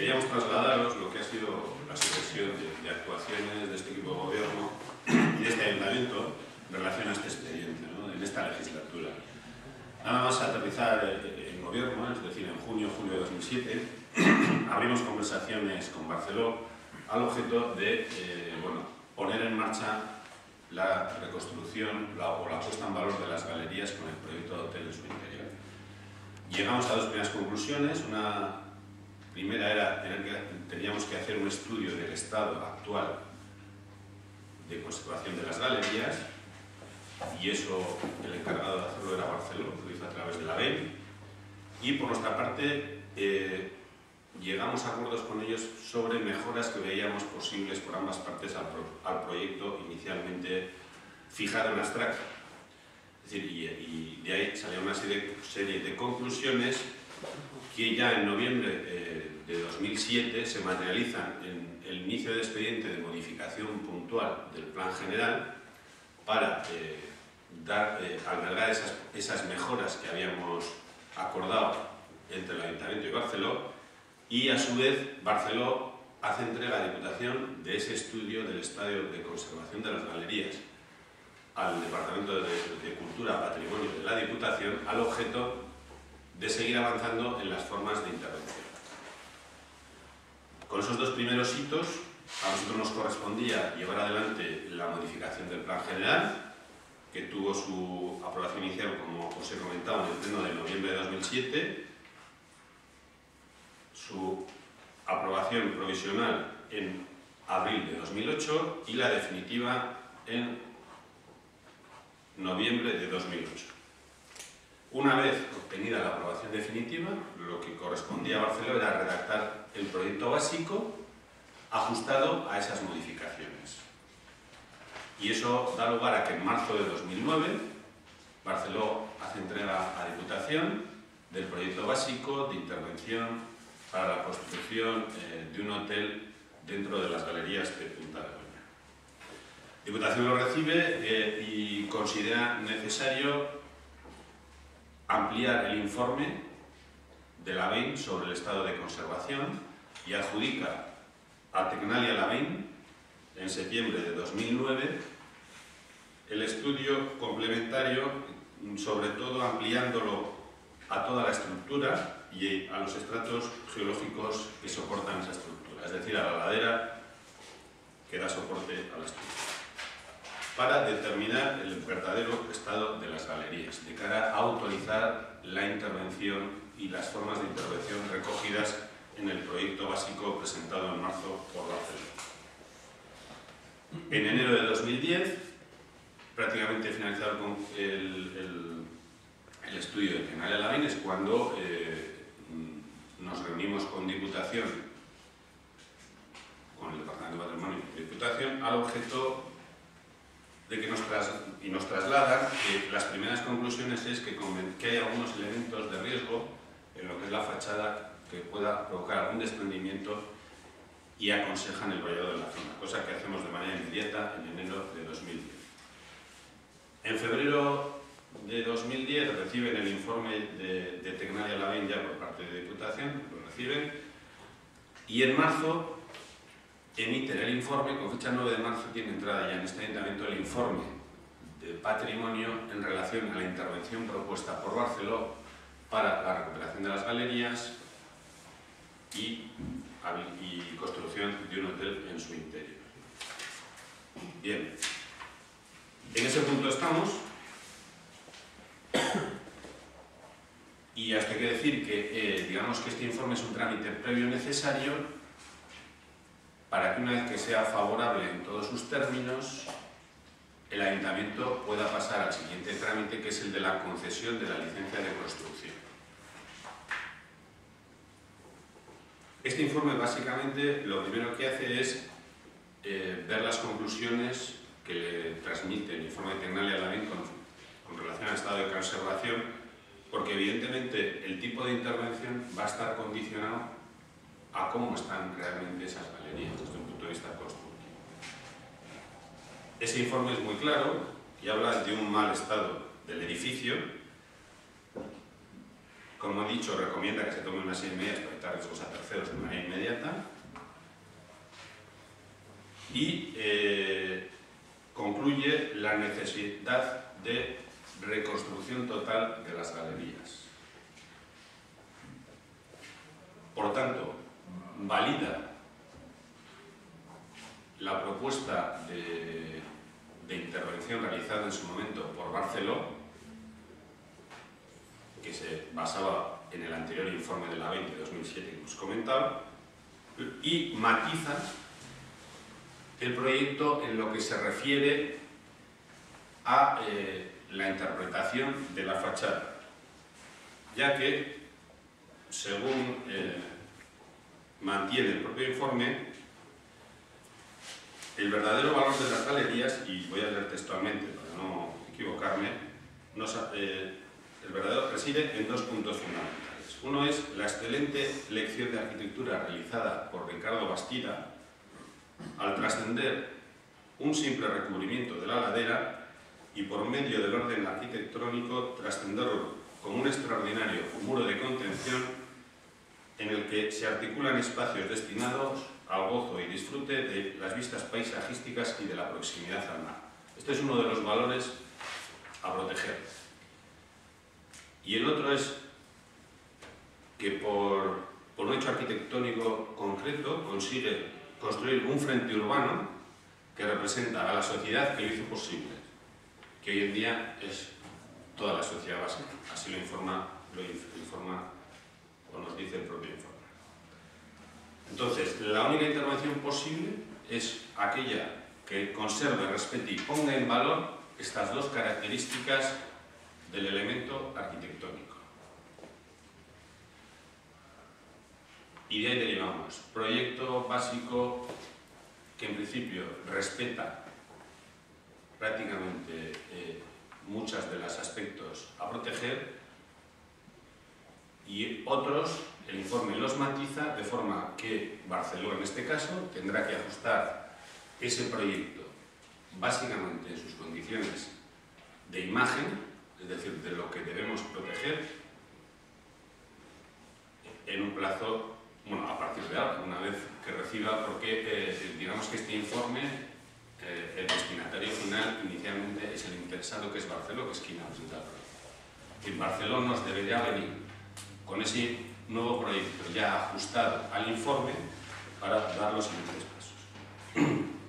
queríamos trasladaros lo que ha sido la sucesión de, actuaciones de este equipo de gobierno y de este ayuntamiento en relación a este expediente, en esta legislatura. Nada más aterrizar eh, en gobierno, es decir, en junio, julio de 2007, abrimos conversaciones con Barceló al objeto de eh, bueno, poner en marcha la reconstrucción o la puesta en valor de las galerías con el proyecto de hotel en su interior. Llegamos a dos primeras conclusiones. Una primera era que teníamos que hacer un estudio del estado actual de conservación de las galerías y eso el encargado de hacerlo era Barcelona, lo hizo a través de la BEI y por nuestra parte eh, llegamos a acuerdos con ellos sobre mejoras que veíamos posibles por ambas partes al, proyecto inicialmente fijado en abstracto. Es decir, y, de ahí salió una serie, de conclusiones que ya en noviembre eh, de 2007 se materializan en el inicio de expediente de modificación puntual del plan general para eh, dar, eh, albergar esas, mejoras que habíamos acordado entre el Ayuntamiento y Barceló y a su vez Barceló hace entrega a Diputación de ese estudio del estadio de conservación de las galerías al Departamento de, Cultura, Patrimonio de la Diputación al objeto de seguir avanzando en las formas de intervención. Con esos dos primeros hitos, a nosotros nos correspondía llevar adelante la modificación del plan general, que tuvo su aprobación inicial, como os he comentado, en el pleno de noviembre de 2007, su aprobación provisional en abril de 2008 y la definitiva en noviembre de 2008. Una vez obtenida la aprobación definitiva, lo que correspondía a Barcelona era redactar el proyecto básico ajustado a esas modificaciones. Y eso da lugar a que en marzo de 2009 Barceló hace entrega a Diputación del proyecto básico de intervención para la construcción eh, de un hotel dentro de las galerías de Punta de Doña. Diputación lo recibe eh, y considera necesario ampliar el informe de la BEIN sobre el estado de conservación y adjudica a Tecnalia Lavín en septiembre de 2009 el estudio complementario, sobre todo ampliándolo a toda la estructura y a los estratos geológicos que soportan esa estructura, es decir, a la ladera que da soporte a la estructura, para determinar el verdadero estado de las galerías, de cara a autorizar la intervención y las formas de intervención recogidas en el proyecto básico presentado en marzo por la En enero de 2010, prácticamente finalizado con el, el, estudio de Penal es cuando eh, nos reunimos con Diputación, con el Departamento de Patrimonio y Diputación, al objeto de que nos, y nos trasladan que las primeras conclusiones es que, que hay algunos elementos de riesgo en lo que es la fachada que pueda provocar algún desprendimiento y aconsejan el vallado de la zona, cosa que hacemos de manera inmediata en enero de 2010. En febrero de 2010 reciben el informe de, de Tecnalia Lavín ya por parte de Diputación, lo reciben, y en marzo emiten el informe, con fecha 9 de marzo tiene entrada ya en este ayuntamiento el informe de patrimonio en relación a la intervención propuesta por Barceló para la recuperación de las galerías y, construcción de un hotel en su interior. Bien, en ese punto estamos. Y hasta hay que decir que, eh, digamos que este informe es un trámite previo necesario para que una vez que sea favorable en todos sus términos, el ayuntamiento pueda pasar al siguiente trámite, que es el de la concesión de la licencia de construcción. Este informe básicamente lo primero que hace es eh, ver las conclusiones que le transmite el informe Tecnalia Lavín con, con relación al estado de conservación porque evidentemente el tipo de intervención va a estar condicionado a cómo están realmente esas galerías desde un punto de vista constructivo. Ese informe es muy claro y habla de un mal estado del edificio como he dicho, recomienda que se tome una serie medidas para evitar riesgos a terceros de manera inmediata. Y eh, concluye la necesidad de reconstrucción total de las galerías. Por tanto, valida la propuesta de, intervención realizada en su momento por Barceló, que se basaba en el anterior informe de la 20 de 2007 que hemos comentado, y matiza el proyecto en lo que se refiere a eh, la interpretación de la fachada, ya que, según eh, mantiene el propio informe, el verdadero valor de las galerías, y voy a leer textualmente para no equivocarme, eh, el verdadero reside en dos puntos fundamentales. Uno es la excelente lección de arquitectura realizada por Ricardo Bastida al trascender un simple recubrimiento de la ladera y por medio del orden arquitectónico trascenderlo como un extraordinario muro de contención en el que se articulan espacios destinados al gozo y disfrute de las vistas paisajísticas y de la proximidad al mar. Este es uno de los valores a proteger. Y el otro es que por, por un hecho arquitectónico concreto consigue construir un frente urbano que representa a la sociedad que lo hizo posible, que hoy en día es toda la sociedad básica, así lo informa, lo informa o nos dice el propio informe. Entonces, la única intervención posible es aquella que conserve, respete y ponga en valor estas dos características del elemento arquitectónico. Y de ahí derivamos, proyecto básico que en principio respeta prácticamente eh, muchos de los aspectos a proteger y otros el informe los matiza de forma que Barcelona, en este caso, tendrá que ajustar ese proyecto básicamente en sus condiciones de imagen, es decir, de lo que debemos proteger, en un plazo, bueno, a partir de ahora, una vez que reciba, porque eh, digamos que este informe, eh, el destinatario final inicialmente es el interesado que es Barcelona, que es quien ha presentado el proyecto. Barcelona nos debería venir con ese nuevo proyecto ya ajustado al informe para dar los siguientes pasos.